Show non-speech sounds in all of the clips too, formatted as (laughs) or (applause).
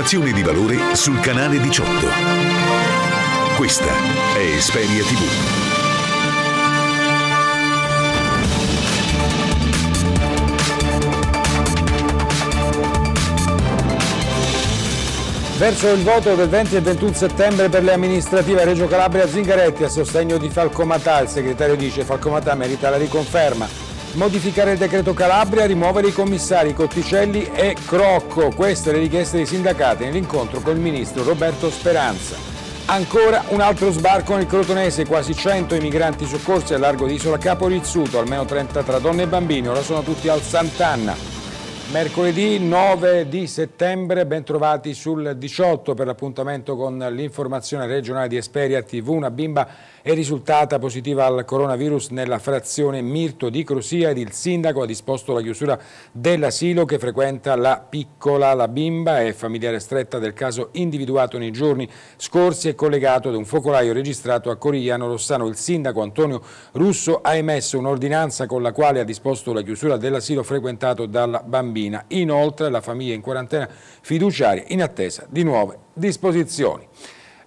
Informazioni di valore sul canale 18. Questa è Esperia TV. Verso il voto del 20 e 21 settembre per le amministrative Reggio Calabria Zingaretti a sostegno di Falcomatà, il segretario dice Falcomatà merita la riconferma. Modificare il decreto Calabria, rimuovere i commissari Cotticelli e Crocco, queste le richieste dei sindacati nell'incontro con il ministro Roberto Speranza. Ancora un altro sbarco nel Crotonese, quasi 100 i migranti soccorsi al largo di Isola Capo Rizzuto, almeno 30 tra donne e bambini, ora sono tutti al Sant'Anna. Mercoledì 9 di settembre, ben trovati sul 18 per l'appuntamento con l'informazione regionale di Esperia TV. Una bimba è risultata positiva al coronavirus nella frazione Mirto di Crosia ed il sindaco ha disposto la chiusura dell'asilo che frequenta la piccola. La bimba è familiare stretta del caso individuato nei giorni scorsi e collegato ad un focolaio registrato a Corigliano Rossano. Il sindaco Antonio Russo ha emesso un'ordinanza con la quale ha disposto la chiusura dell'asilo frequentato dalla bambina. Inoltre la famiglia in quarantena fiduciaria in attesa di nuove disposizioni.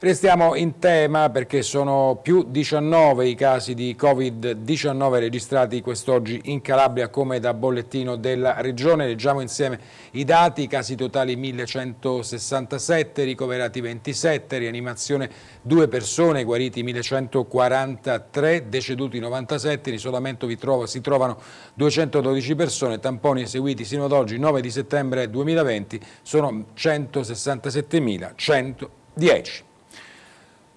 Restiamo in tema perché sono più 19 i casi di Covid-19 registrati quest'oggi in Calabria come da bollettino della Regione. Leggiamo insieme i dati, casi totali 1167, ricoverati 27, rianimazione 2 persone, guariti 1143, deceduti 97, in isolamento si trovano 212 persone, tamponi eseguiti sino ad oggi 9 di settembre 2020 sono 167.110.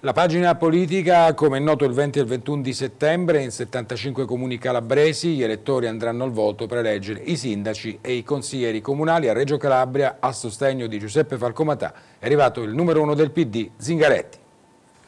La pagina politica, come è noto il 20 e il 21 di settembre, in 75 comuni calabresi gli elettori andranno al voto per eleggere i sindaci e i consiglieri comunali a Reggio Calabria a sostegno di Giuseppe Falcomatà. È arrivato il numero uno del PD, Zingaretti.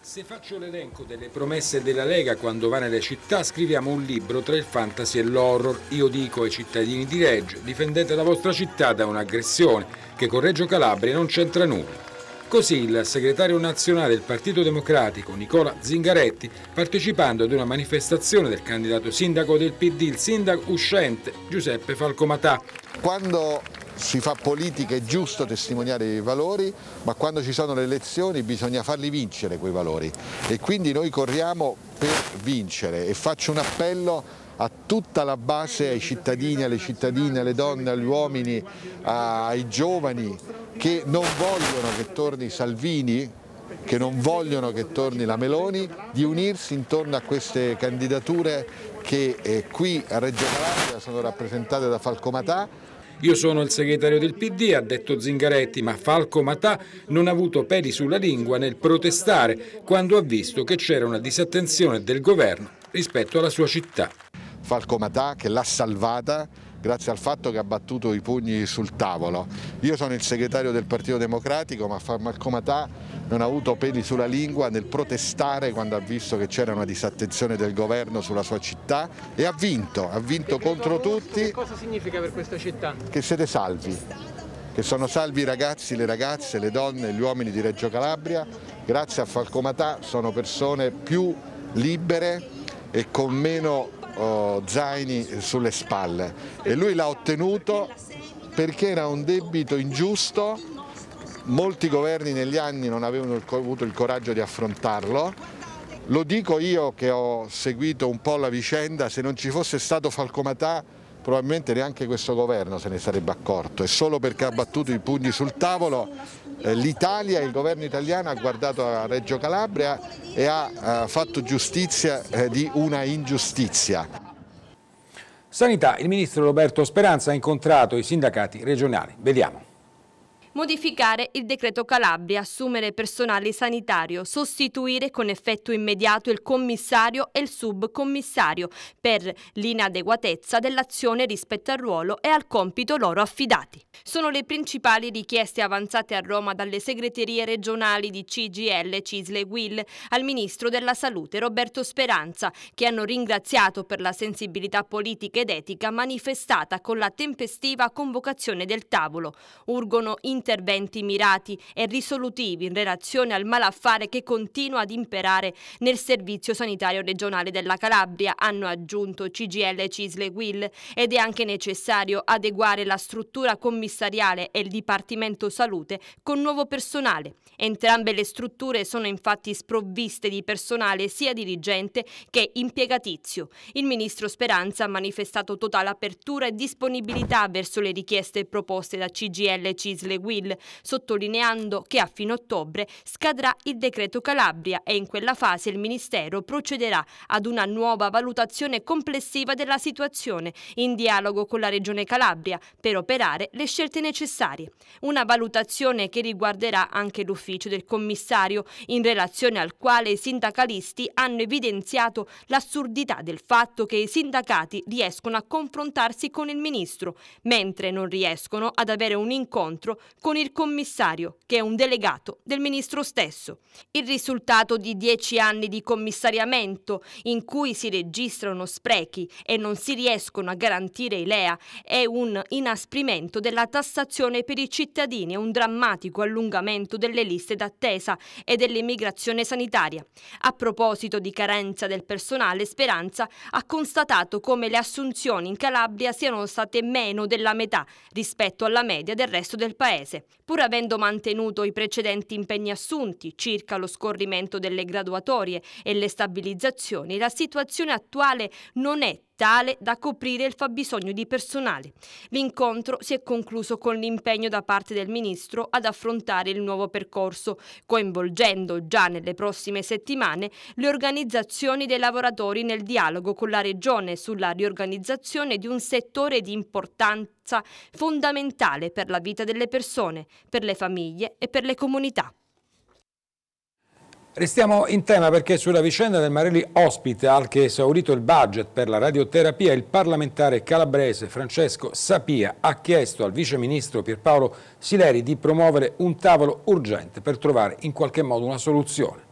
Se faccio l'elenco delle promesse della Lega quando va nelle città, scriviamo un libro tra il fantasy e l'horror. Io dico ai cittadini di Reggio, difendete la vostra città da un'aggressione che con Reggio Calabria non c'entra nulla. Così il segretario nazionale del Partito Democratico Nicola Zingaretti, partecipando ad una manifestazione del candidato sindaco del PD, il sindaco uscente Giuseppe Falcomatà. Quando si fa politica è giusto testimoniare i valori, ma quando ci sono le elezioni bisogna farli vincere quei valori e quindi noi corriamo per vincere e faccio un appello a tutta la base, ai cittadini, alle cittadine, alle donne, agli uomini, ai giovani che non vogliono che torni Salvini, che non vogliono che torni la Meloni, di unirsi intorno a queste candidature che eh, qui a Reggio Calabria sono rappresentate da Falcomatà io sono il segretario del PD, ha detto Zingaretti, ma Falco Matà non ha avuto peli sulla lingua nel protestare quando ha visto che c'era una disattenzione del governo rispetto alla sua città. Falco Matà che l'ha salvata grazie al fatto che ha battuto i pugni sul tavolo. Io sono il segretario del Partito Democratico, ma Marco Matà non ha avuto peli sulla lingua nel protestare quando ha visto che c'era una disattenzione del governo sulla sua città e ha vinto, ha vinto contro tutti. Che cosa significa per questa città? Che siete salvi, che sono salvi i ragazzi, le ragazze, le donne, gli uomini di Reggio Calabria, grazie a Falcomatà sono persone più libere e con meno oh, zaini sulle spalle. E lui l'ha ottenuto perché era un debito ingiusto, molti governi negli anni non avevano avuto il coraggio di affrontarlo, lo dico io che ho seguito un po' la vicenda, se non ci fosse stato Falcomatà probabilmente neanche questo governo se ne sarebbe accorto. E solo perché ha battuto i pugni sul tavolo l'Italia, il governo italiano ha guardato a Reggio Calabria e ha eh, fatto giustizia eh, di una ingiustizia. Sanità, il ministro Roberto Speranza ha incontrato i sindacati regionali. Vediamo modificare il decreto Calabria, assumere personale sanitario, sostituire con effetto immediato il commissario e il subcommissario per l'inadeguatezza dell'azione rispetto al ruolo e al compito loro affidati. Sono le principali richieste avanzate a Roma dalle segreterie regionali di CGL, Cisle e Will al Ministro della Salute Roberto Speranza, che hanno ringraziato per la sensibilità politica ed etica manifestata con la tempestiva convocazione del tavolo. Urgono interventi interventi mirati e risolutivi in relazione al malaffare che continua ad imperare nel Servizio Sanitario Regionale della Calabria, hanno aggiunto CGL Cisle Will, ed è anche necessario adeguare la struttura commissariale e il Dipartimento Salute con nuovo personale. Entrambe le strutture sono infatti sprovviste di personale sia dirigente che impiegatizio. Il ministro Speranza ha manifestato totale apertura e disponibilità verso le richieste proposte da CGL Cisle Will, sottolineando che a fine ottobre scadrà il decreto Calabria e in quella fase il Ministero procederà ad una nuova valutazione complessiva della situazione in dialogo con la Regione Calabria per operare le scelte necessarie. Una valutazione che riguarderà anche l'ufficio del commissario in relazione al quale i sindacalisti hanno evidenziato l'assurdità del fatto che i sindacati riescono a confrontarsi con il ministro, mentre non riescono ad avere un incontro con il commissario, che è un delegato del ministro stesso. Il risultato di dieci anni di commissariamento in cui si registrano sprechi e non si riescono a garantire i LEA è un inasprimento della tassazione per i cittadini e un drammatico allungamento delle liste d'attesa e dell'immigrazione sanitaria. A proposito di carenza del personale, Speranza ha constatato come le assunzioni in Calabria siano state meno della metà rispetto alla media del resto del paese, pur avendo mantenuto i precedenti impegni assunti circa lo scorrimento delle graduatorie e le stabilizzazioni, la situazione attuale non è tale da coprire il fabbisogno di personale. L'incontro si è concluso con l'impegno da parte del Ministro ad affrontare il nuovo percorso, coinvolgendo già nelle prossime settimane le organizzazioni dei lavoratori nel dialogo con la Regione sulla riorganizzazione di un settore di importanza fondamentale per la vita delle persone, per le famiglie e per le comunità. Restiamo in tema perché sulla vicenda del Marelli Hospital che ha esaurito il budget per la radioterapia il parlamentare calabrese Francesco Sapia ha chiesto al vice ministro Pierpaolo Sileri di promuovere un tavolo urgente per trovare in qualche modo una soluzione.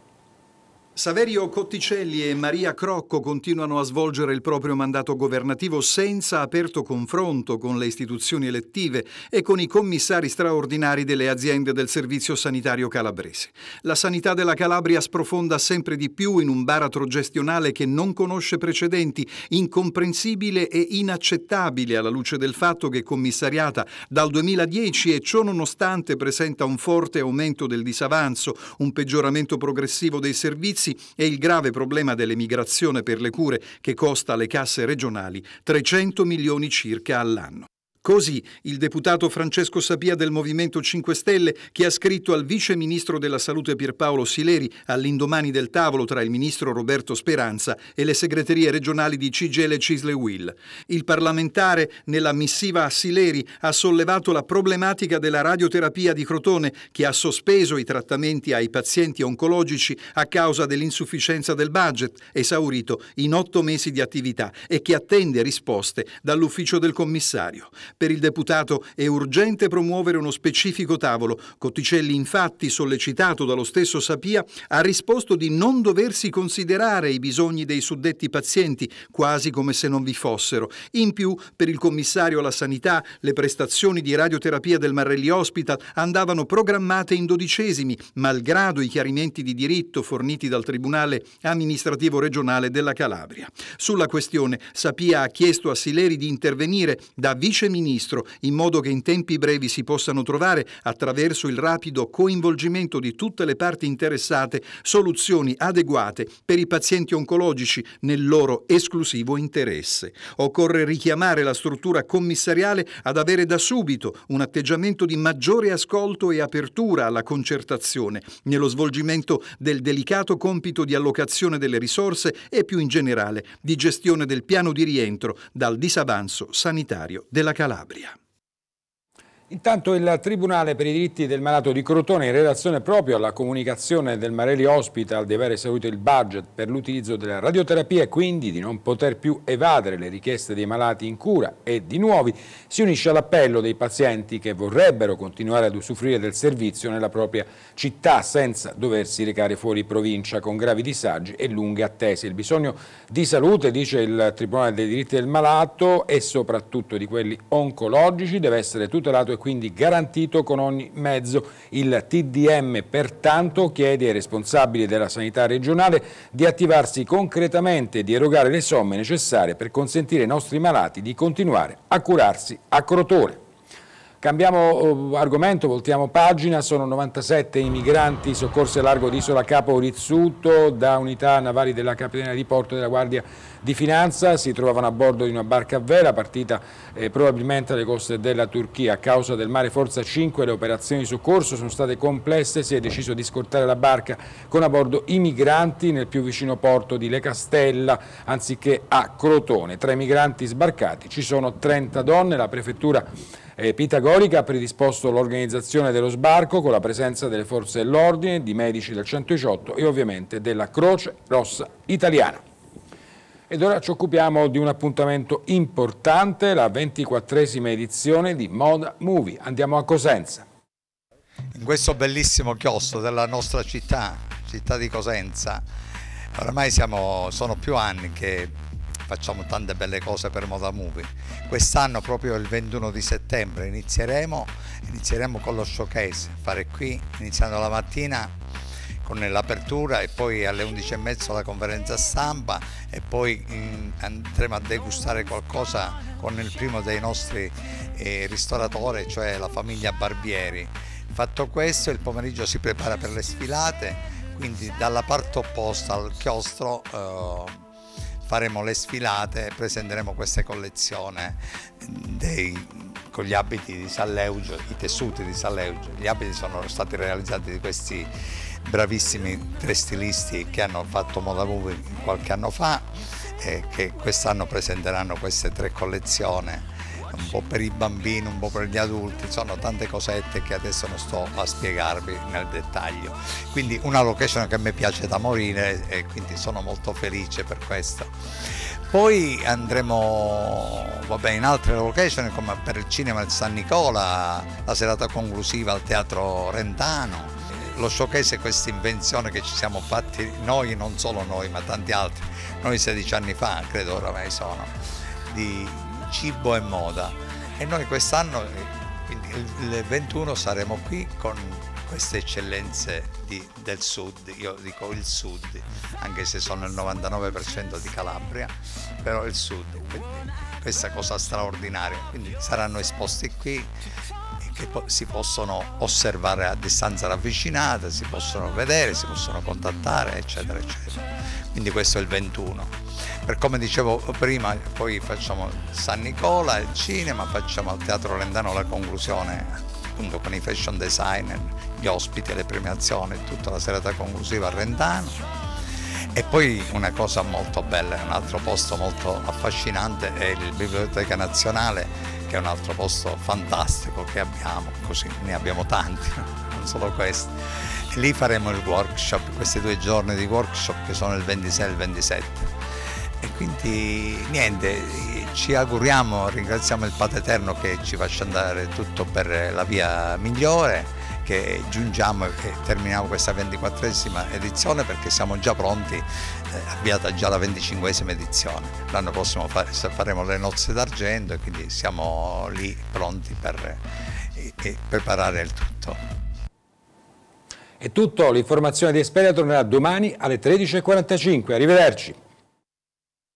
Saverio Cotticelli e Maria Crocco continuano a svolgere il proprio mandato governativo senza aperto confronto con le istituzioni elettive e con i commissari straordinari delle aziende del servizio sanitario calabrese. La sanità della Calabria sprofonda sempre di più in un baratro gestionale che non conosce precedenti, incomprensibile e inaccettabile alla luce del fatto che commissariata dal 2010 e ciò nonostante presenta un forte aumento del disavanzo, un peggioramento progressivo dei servizi servizi e il grave problema dell'emigrazione per le cure che costa alle casse regionali 300 milioni circa all'anno. Così il deputato Francesco Sapia del Movimento 5 Stelle, che ha scritto al vice ministro della Salute Pierpaolo Sileri all'indomani del tavolo tra il ministro Roberto Speranza e le segreterie regionali di CGL Cisle Will. Il parlamentare, nella missiva a Sileri, ha sollevato la problematica della radioterapia di Crotone, che ha sospeso i trattamenti ai pazienti oncologici a causa dell'insufficienza del budget, esaurito in otto mesi di attività, e che attende risposte dall'ufficio del commissario. Per il deputato è urgente promuovere uno specifico tavolo. Cotticelli, infatti, sollecitato dallo stesso Sapia, ha risposto di non doversi considerare i bisogni dei suddetti pazienti, quasi come se non vi fossero. In più, per il commissario alla sanità, le prestazioni di radioterapia del Marrelli Hospital andavano programmate in dodicesimi, malgrado i chiarimenti di diritto forniti dal Tribunale amministrativo regionale della Calabria. Sulla questione, Sapia ha chiesto a Sileri di intervenire da vice ministro Ministro, in modo che in tempi brevi si possano trovare, attraverso il rapido coinvolgimento di tutte le parti interessate, soluzioni adeguate per i pazienti oncologici nel loro esclusivo interesse. Occorre richiamare la struttura commissariale ad avere da subito un atteggiamento di maggiore ascolto e apertura alla concertazione nello svolgimento del delicato compito di allocazione delle risorse e più in generale di gestione del piano di rientro dal disavanzo sanitario della Calabria. Calabria. Intanto il Tribunale per i diritti del malato di Crotone, in relazione proprio alla comunicazione del Marelli Hospital di aver esaurito il budget per l'utilizzo della radioterapia e quindi di non poter più evadere le richieste dei malati in cura e di nuovi, si unisce all'appello dei pazienti che vorrebbero continuare ad usufruire del servizio nella propria città senza doversi recare fuori provincia con gravi disagi e lunghe attese. Il bisogno di salute, dice il Tribunale dei diritti del malato, e soprattutto di quelli oncologici deve essere tutelato quindi garantito con ogni mezzo. Il TDM pertanto chiede ai responsabili della sanità regionale di attivarsi concretamente e di erogare le somme necessarie per consentire ai nostri malati di continuare a curarsi a Crotone. Cambiamo eh, argomento, voltiamo pagina, sono 97 i migranti soccorsi a largo di Isola Capo Rizzuto da unità navali della Capitaneria di Porto della Guardia di Finanza, si trovavano a bordo di una barca a vela partita eh, probabilmente alle coste della Turchia. A causa del mare Forza 5 le operazioni di soccorso sono state complesse, si è deciso di scortare la barca con a bordo i migranti nel più vicino porto di Le Castella anziché a Crotone. Tra i migranti sbarcati ci sono 30 donne, la prefettura eh, Pitagorica ha predisposto l'organizzazione dello sbarco con la presenza delle forze dell'ordine, di medici del 118 e ovviamente della Croce Rossa Italiana. Ed ora ci occupiamo di un appuntamento importante, la 24esima edizione di Moda Movie. Andiamo a Cosenza. In questo bellissimo chiostro della nostra città, città di Cosenza, oramai siamo, sono più anni che facciamo tante belle cose per Moda Movie. Quest'anno proprio il 21 di settembre inizieremo, inizieremo con lo showcase, fare qui iniziando la mattina con l'apertura e poi alle 11.30 la conferenza stampa e poi in, andremo a degustare qualcosa con il primo dei nostri eh, ristoratori, cioè la famiglia Barbieri. Fatto questo il pomeriggio si prepara per le sfilate, quindi dalla parte opposta al chiostro eh, faremo le sfilate e presenteremo questa collezione dei, con gli abiti di Salleugio, i tessuti di Salleugio. Gli abiti sono stati realizzati di questi bravissimi tre stilisti che hanno fatto Moda Movie qualche anno fa e che quest'anno presenteranno queste tre collezioni un po' per i bambini, un po' per gli adulti, sono tante cosette che adesso non sto a spiegarvi nel dettaglio. Quindi una location che a me piace da morire e quindi sono molto felice per questo. Poi andremo vabbè, in altre location come per il cinema del San Nicola, la serata conclusiva al Teatro Rentano. Lo showcase è questa invenzione che ci siamo fatti noi, non solo noi, ma tanti altri, noi 16 anni fa, credo oramai sono, di cibo e moda. E noi quest'anno, quindi il 21 saremo qui con queste eccellenze di, del sud, io dico il sud, anche se sono il 99% di Calabria, però il sud, questa cosa straordinaria, quindi saranno esposti qui che si possono osservare a distanza ravvicinata, si possono vedere, si possono contattare, eccetera, eccetera. Quindi questo è il 21 per come dicevo prima poi facciamo San Nicola, il cinema, facciamo al Teatro Rendano la conclusione appunto con i fashion designer, gli ospiti, le premiazioni, tutta la serata conclusiva a Rendano. E poi una cosa molto bella, un altro posto molto affascinante è il Biblioteca Nazionale, è un altro posto fantastico che abbiamo, così ne abbiamo tanti, (laughs) non solo questo. E lì faremo il workshop, questi due giorni di workshop che sono il 26 e il 27 e quindi niente, ci auguriamo, ringraziamo il Padre Eterno che ci faccia andare tutto per la via migliore, che giungiamo e terminiamo questa 24esima edizione perché siamo già pronti, eh, avviata già la 25esima edizione. L'anno prossimo faremo le nozze d'argento e quindi siamo lì pronti per eh, preparare il tutto. È tutto, l'informazione di Esperia tornerà domani alle 13.45, arrivederci.